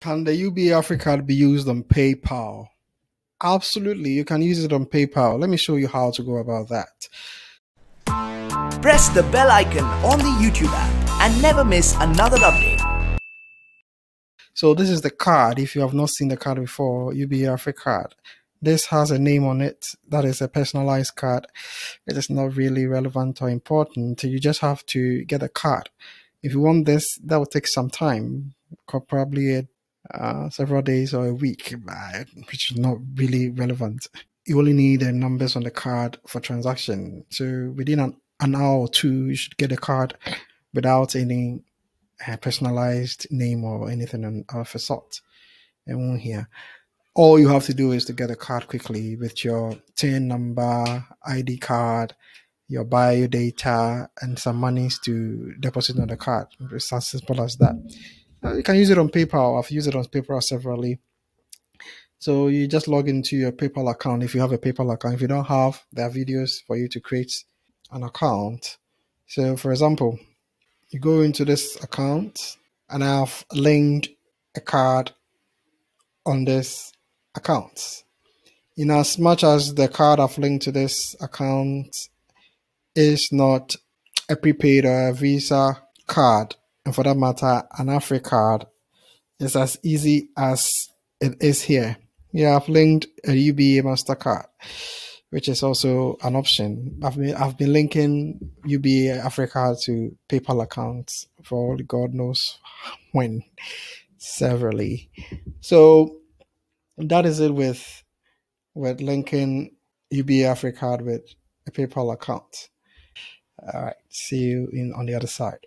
Can the UBA AfriCard be used on PayPal? Absolutely, you can use it on PayPal. Let me show you how to go about that. Press the bell icon on the YouTube app and never miss another update. So this is the card. If you have not seen the card before, UBA Africa card. This has a name on it. That is a personalized card. It is not really relevant or important. You just have to get a card. If you want this, that will take some time, probably uh, several days or a week, which is not really relevant. You only need the numbers on the card for transaction. So within an, an hour or two, you should get a card without any uh, personalized name or anything of a sort. And here, all you have to do is to get a card quickly with your TIN number, ID card, your bio data, and some monies to deposit on the card. It's as simple as that. Uh, you can use it on PayPal. I've used it on PayPal severally. So you just log into your PayPal account if you have a PayPal account. If you don't have, there are videos for you to create an account. So, for example, you go into this account and I've linked a card on this account. In as much as the card I've linked to this account is not a prepaid or a Visa card, and for that matter, an Africa AfriCard is as easy as it is here. Yeah, I've linked a UBA MasterCard, which is also an option. I've been I've been linking UBA AfriCard to PayPal accounts for God knows when, severally. So that is it with with linking UBA AfriCard with a PayPal account. All right, see you in on the other side.